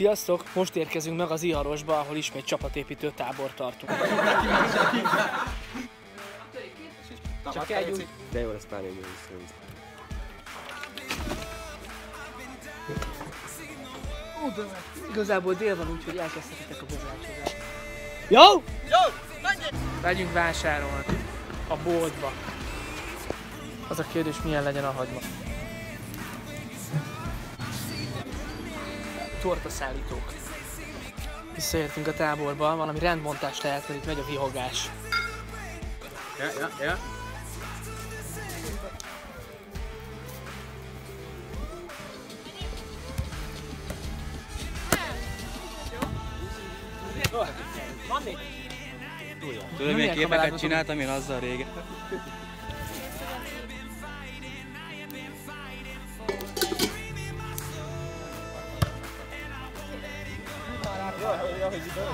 Sziasztok! Most érkezünk meg az Iharosba, ahol ismét csapatépítő tábor tartunk. Csak egy úgy... De jó lesz pár év szerint. Igazából dél van, úgyhogy elkezdhetitek a bográcsozást. Jó? Jó! Megyünk vásárolni a boltba. Az a kérdés, milyen legyen a hagyma. Tortaszállítók. Visszaértünk a táborba, valami rendbontás lehet, mert itt megy a vihogás. Ja, ja, ja. Tudod, milyen képeket csináltam én azzal régen?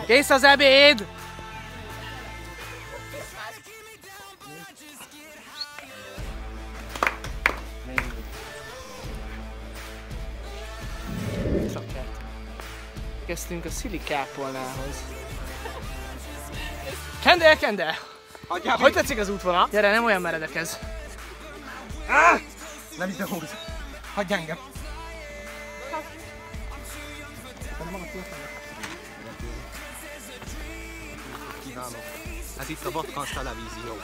Kész az ebéd! Kezdtünk a szilikápolnához. Kendel, kendel! Hogy tetszik az útvonal? Gyere, nem olyan meredek ez. Nem ide húz. Hagyj engem. Kívánok. Ez itt a Vatkans televízió.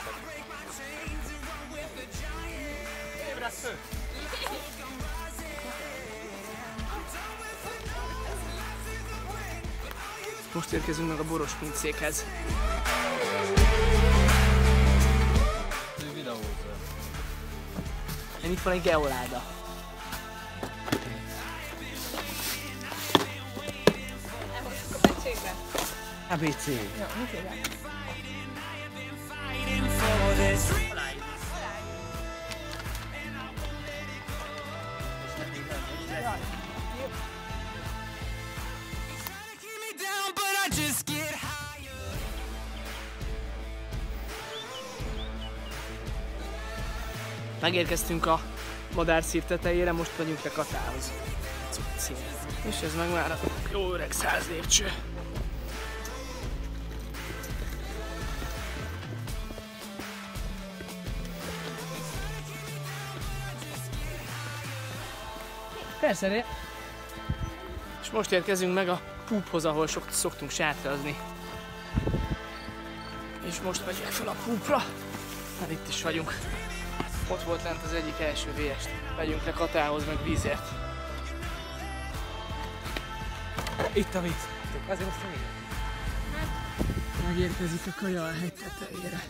Most érkezünk meg a boros pincékhez. Én itt van egy geoláda. ABC. Megérkeztünk a madárszír tetejére, most megyünk le Katához. És ez meg már a jó öreg száz lépcső. Persze, de... És most érkezünk meg a púphoz, ahol sok, szoktunk sátrazni. És most megyek fel a púpra. Hát itt is vagyunk. Ott volt lent az egyik első VS-t. Megyünk le Katához, meg vízért. Itt a víz. Azért azt mondjuk. Megérkezik a kaja a hegy tetejére.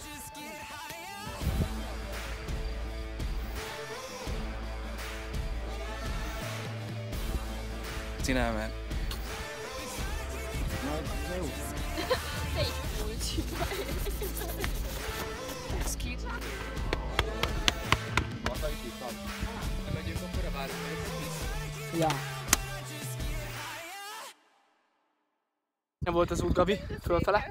Csinálj már. Ja. Nem volt az út, Gabi? Fölfele?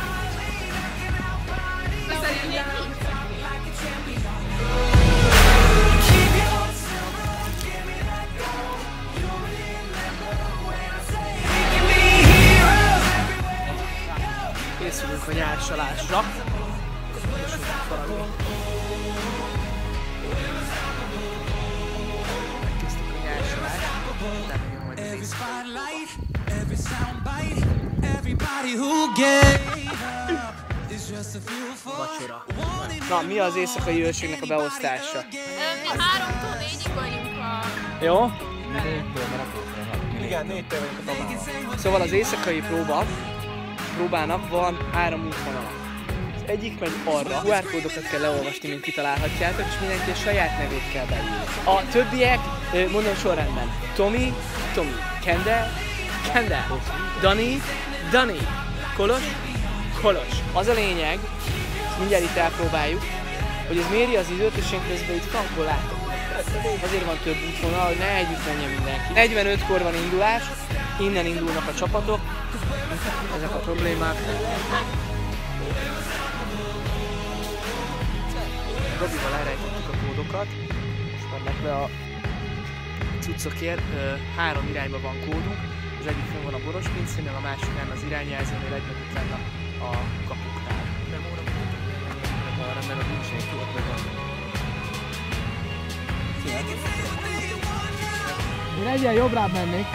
Vacsora. Na, mi az éjszakai őrségnek a beosztása? Mi háromtól négyig vagyunk a... Jó? Igen, négytől vagyunk a. Szóval az éjszakai próba, próbának van három útvonala. Egyik megy arra. QR kódokat kell leolvasni, mint kitalálhatjátok, és mindenki a saját nevét kell beírni. A többiek, mondom sorrendben. Tomi, Tomi. Kende, Kende. Dani, Dani. Kolos, Kolos. Az a lényeg, mindjárt itt elpróbáljuk, hogy ez méri az időt, és én közben itt frankból látok. Azért van több útvonal, hogy ne együtt menjen mindenki. 45-kor van indulás, innen indulnak a csapatok, ezek a problémák. Gabival elrejtettük a kódokat, most mennek le a cuccokért. Ö, Három irányba van kódunk, az egyik fönn van a boros pincénél, a másikán az irányjelzőnél, egy meg lenne a kapuknál. Nem óra arra, mert a bűnség ott meg van. Én egyen jobbrább mennék.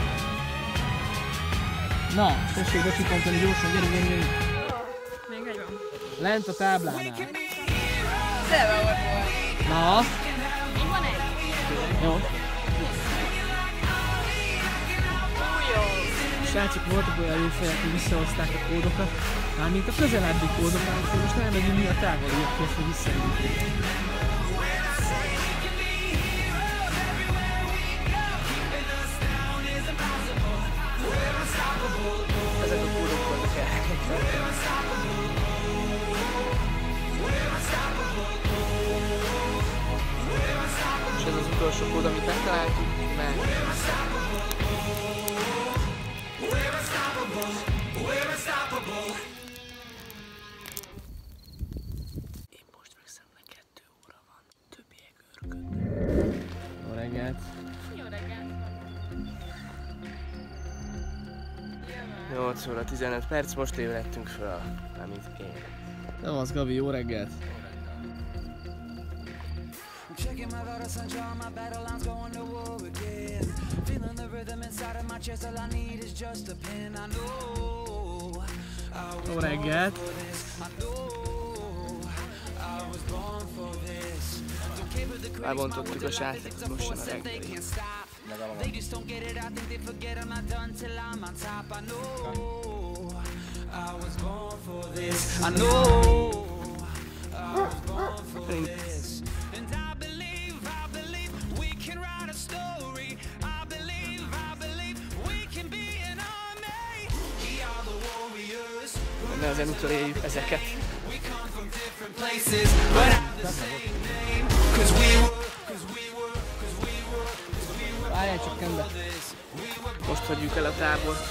Na, tessék becsipantani gyorsan, gyerünk, gyerünk, gyerünk. Még egy van. Lent a táblánál. Szeve volt volt. Na, Még van egy. jó. Srácok, voltak olyan jó fejek, hogy visszahozták a kódokat. Mármint a közelebbi kódokat, most elmegyünk mi a távoliakhoz, hogy visszajutunk. Utolsó kód, amit megtaláltuk, mert Én most veszem le, kettő óra van. Többiek örködnek. Jó reggelt! Jó reggelt. 8 óra 15 perc, most ébredtünk föl. Amit én. Nem az, Gabi, jó reggelt! Checking my vitals and drawing my battle lines, going to war again. Feeling the rhythm inside of my chest, all I need is just a pen. I know I was Jó reggelt! I know I was born for this. Don't care for the crazy, Elbontottuk a sátrat, most jön a reggeli. can't. They just don't get it, I think they forget I'm not done till I'm on top. I know I was born for this. I know I was born for this. kéne azért úgy éljük ezeket. Várjál csak kembe. Most hagyjuk el a tábort.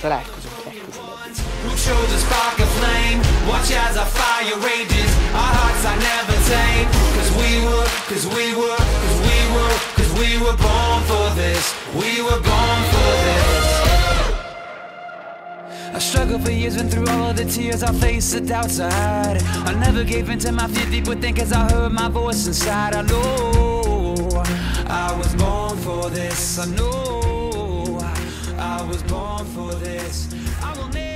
Találkozunk legközelebb. We were born for struggled for years, went through all of the tears, I faced the doubts I had. I never gave in to my fear, people think as I heard my voice inside. I know I was born for this. I know I was born for this. I will never.